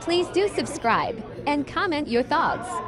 Please do subscribe and comment your thoughts.